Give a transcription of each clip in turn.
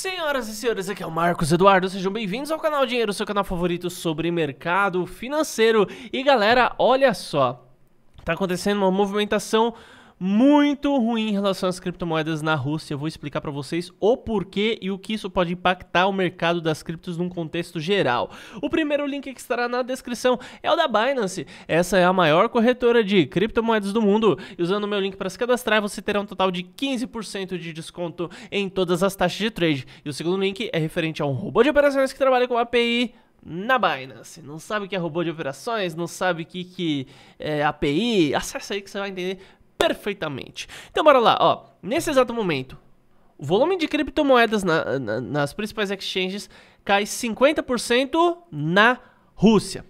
Senhoras e senhores, aqui é o Marcos Eduardo, sejam bem-vindos ao canal Dinheiro, seu canal favorito sobre mercado financeiro. E galera, olha só, tá acontecendo uma movimentação muito ruim em relação às criptomoedas na Rússia. Eu vou explicar para vocês o porquê e o que isso pode impactar o mercado das criptos num contexto geral. O primeiro link que estará na descrição é o da Binance. Essa é a maior corretora de criptomoedas do mundo. E usando o meu link para se cadastrar, você terá um total de 15% de desconto em todas as taxas de trade. E o segundo link é referente a um robô de operações que trabalha com API na Binance. Não sabe o que é robô de operações, não sabe o que, que é API, acessa aí que você vai entender perfeitamente. Então bora lá, ó. Nesse exato momento, o volume de criptomoedas na, na, nas principais exchanges cai 50% na Rússia.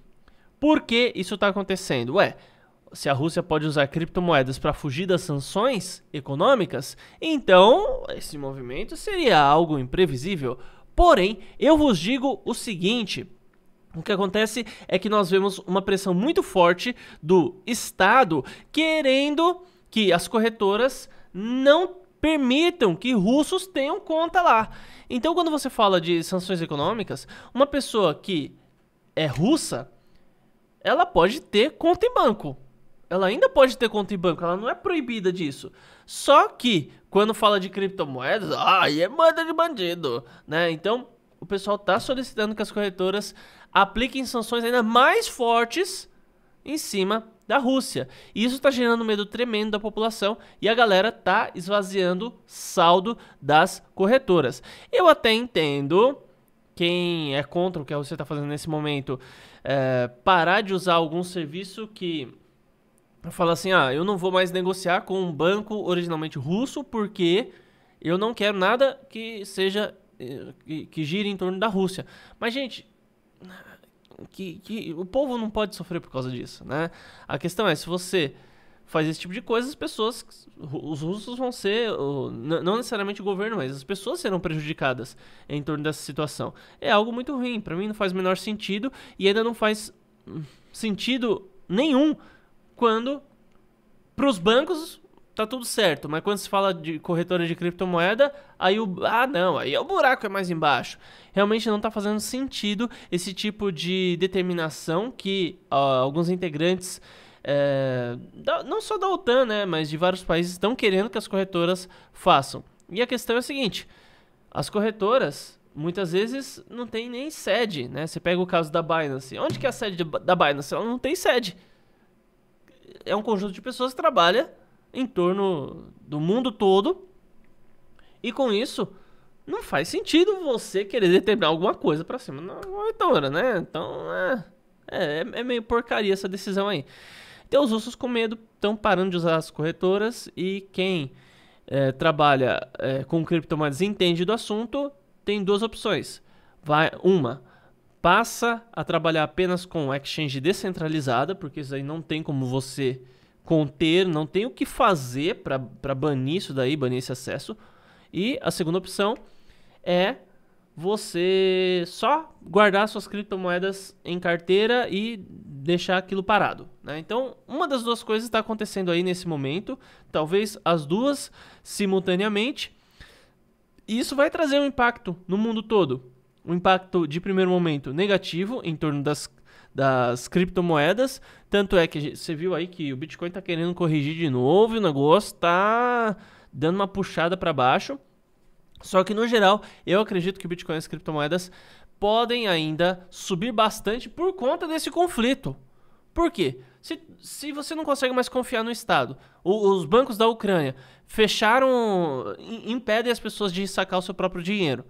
Por que isso está acontecendo? Ué, se a Rússia pode usar criptomoedas para fugir das sanções econômicas, então esse movimento seria algo imprevisível. Porém, eu vos digo o seguinte: o que acontece é que nós vemos uma pressão muito forte do Estado querendo que as corretoras não permitam que russos tenham conta lá. Então, quando você fala de sanções econômicas, uma pessoa que é russa, ela pode ter conta em banco. Ela ainda pode ter conta em banco, ela não é proibida disso. Só que, quando fala de criptomoedas, aí é manda de bandido, né? Então, o pessoal está solicitando que as corretoras apliquem sanções ainda mais fortes em cima da Rússia. E isso está gerando um medo tremendo da população e a galera tá esvaziando saldo das corretoras. Eu até entendo quem é contra o que a Rússia está fazendo nesse momento é, parar de usar algum serviço que fala assim, ah, eu não vou mais negociar com um banco originalmente russo porque eu não quero nada que seja eh, que, que gire em torno da Rússia. Mas gente, que, que o povo não pode sofrer por causa disso, né? A questão é, se você faz esse tipo de coisa, as pessoas, os russos vão ser, não necessariamente o governo, mas as pessoas serão prejudicadas em torno dessa situação. É algo muito ruim, para mim não faz o menor sentido e ainda não faz hum, sentido nenhum quando para os bancos tá tudo certo, mas quando se fala de corretora de criptomoeda, aí o ah não, aí o buraco é mais embaixo. Realmente não está fazendo sentido esse tipo de determinação que alguns integrantes é, não só da OTAN, né, mas de vários países estão querendo que as corretoras façam. E a questão é a seguinte: as corretoras muitas vezes não tem nem sede, né? Você pega o caso da Binance. Onde que é a sede da Binance? Ela não tem sede. É um conjunto de pessoas que trabalha em torno do mundo todo. E com isso, não faz sentido você querer determinar alguma coisa para cima na corretora, né? Então, é, é, é, meio porcaria essa decisão aí. Então, os russos com medo estão parando de usar as corretoras e quem é, trabalha é, com criptomoedas e entende do assunto tem duas opções. Vai, uma, passa a trabalhar apenas com exchange descentralizada, porque isso aí não tem como você conter, não tem o que fazer para banir isso daí, banir esse acesso. E a segunda opção é você só guardar suas criptomoedas em carteira e deixar aquilo parado. Né? Então, uma das duas coisas está acontecendo aí nesse momento, talvez as duas simultaneamente. E isso vai trazer um impacto no mundo todo. Um impacto de primeiro momento negativo em torno das das criptomoedas. Tanto é que você viu aí que o Bitcoin está querendo corrigir de novo e o negócio está dando uma puxada para baixo. Só que no geral, eu acredito que o Bitcoin e as criptomoedas podem ainda subir bastante por conta desse conflito. Por quê? Se, se você não consegue mais confiar no Estado, os bancos da Ucrânia fecharam, impedem as pessoas de sacar o seu próprio dinheiro.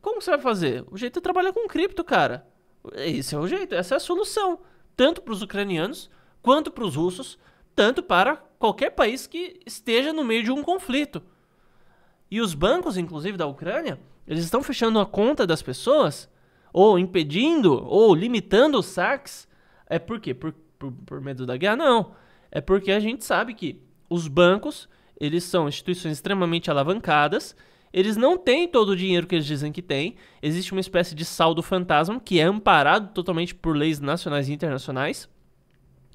Como você vai fazer? O jeito é trabalhar com cripto, cara. Esse é o jeito, essa é a solução. Tanto para os ucranianos, quanto para os russos, tanto para qualquer país que esteja no meio de um conflito. E os bancos, inclusive da Ucrânia, eles estão fechando a conta das pessoas, ou impedindo, ou limitando os saques. É por quê? Por, por, por medo da guerra? Não. É porque a gente sabe que os bancos, eles são instituições extremamente alavancadas eles não têm todo o dinheiro que eles dizem que têm. Existe uma espécie de saldo fantasma que é amparado totalmente por leis nacionais e internacionais.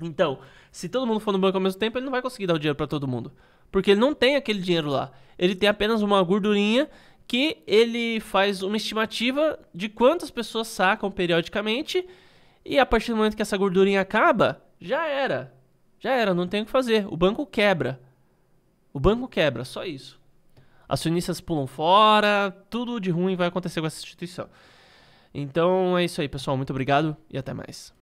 Então, se todo mundo for no banco ao mesmo tempo, ele não vai conseguir dar o dinheiro para todo mundo, porque ele não tem aquele dinheiro lá. Ele tem apenas uma gordurinha que ele faz uma estimativa de quantas pessoas sacam periodicamente e a partir do momento que essa gordurinha acaba, já era. Já era, não tem o que fazer. O banco quebra. O banco quebra, só isso. Acionistas pulam fora, tudo de ruim vai acontecer com essa instituição. Então é isso aí, pessoal. Muito obrigado e até mais.